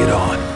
it on.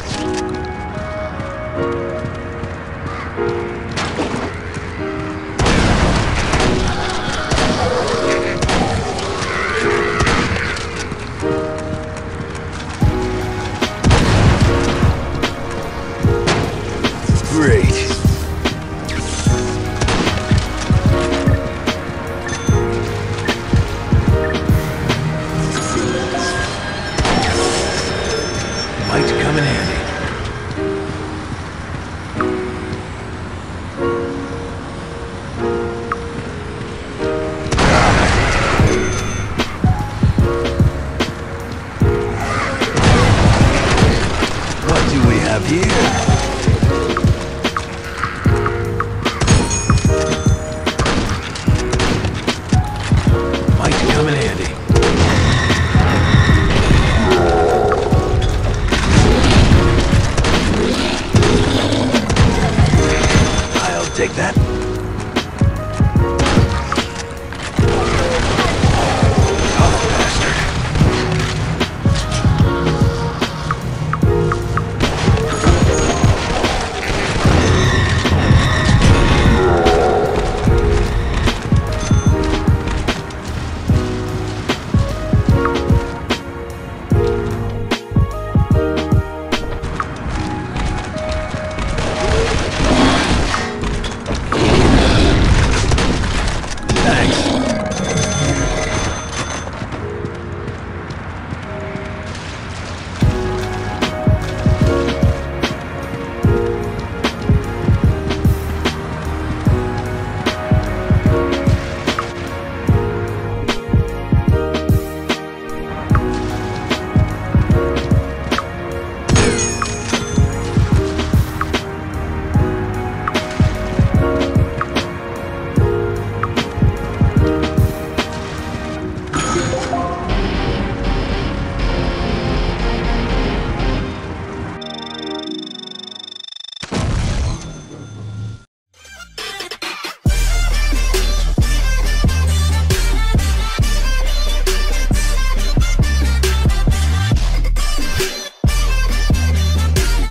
Thank you. Might